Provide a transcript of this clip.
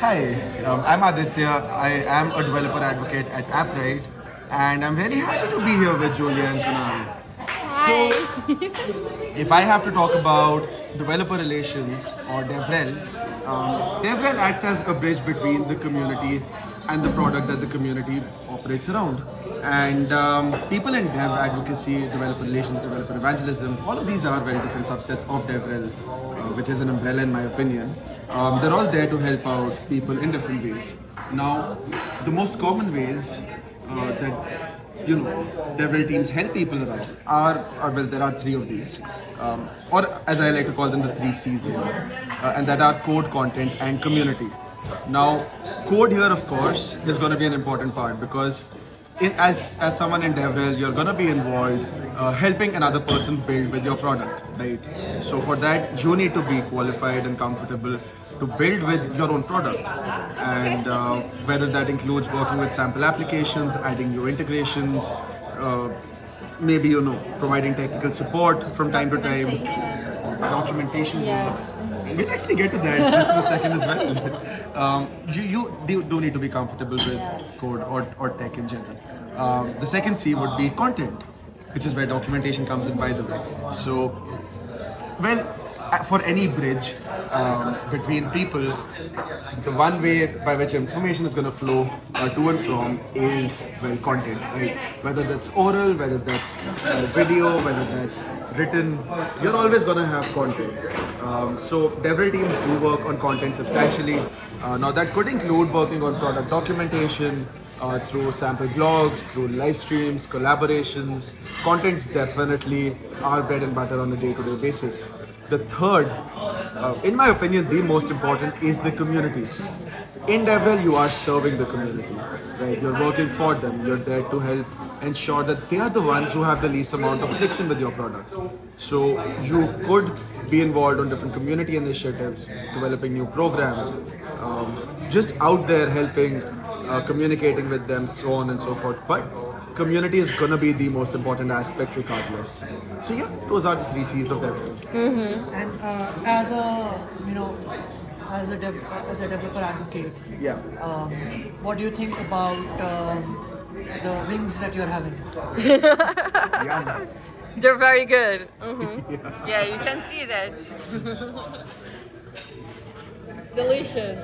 Hi, um, I'm Aditya. I am a developer advocate at Appwrite, and I'm really happy to be here with Julia and Kunal. So, if I have to talk about developer relations or DevRel, um, DevRel acts as a bridge between the community and the product that the community operates around. And um, people in dev advocacy, developer relations, developer evangelism, all of these are very different subsets of DevRel, uh, which is an umbrella in my opinion. Um, they're all there to help out people in different ways. Now, the most common ways uh, that you know DevRel teams help people around are, are well, there are three of these, um, or as I like to call them, the three C's uh, and that are code, content, and community. Now, code here, of course, is going to be an important part because in, as, as someone in DevRel, you're going to be involved uh, helping another person build with your product, right? So for that, you need to be qualified and comfortable to build with your own product. And uh, whether that includes working with sample applications, adding new integrations, uh, maybe, you know, providing technical support from time to time, documentation. Yes. We'll actually get to that just in a second as well. Um, you you do, need to be comfortable with code or, or tech in general. Um, the second C would be content, which is where documentation comes in, by the way. So, well, for any bridge um, between people, the one way by which information is going to flow uh, to and from is well content, right? Whether that's oral, whether that's uh, video, whether that's written, you're always going to have content. Um, so DevRel teams do work on content substantially. Uh, now that could include working on product documentation, uh, through sample blogs, through live streams, collaborations. Contents definitely are bread and butter on a day-to-day basis. The third, uh, in my opinion, the most important is the community. In DevRel, you are serving the community, right? You're working for them. You're there to help ensure that they are the ones who have the least amount of friction with your product. So you could be involved on different community initiatives, developing new programs, um, just out there helping, uh, communicating with them, so on and so forth. But community is gonna be the most important aspect regardless. So yeah, those are the three C's of DevRel. And uh, as a you know, as a dev, as a developer advocate, Yeah. um, what do you think about um, the wings that you're having? yeah. They're very good. hmm Yeah, you can see that. Delicious.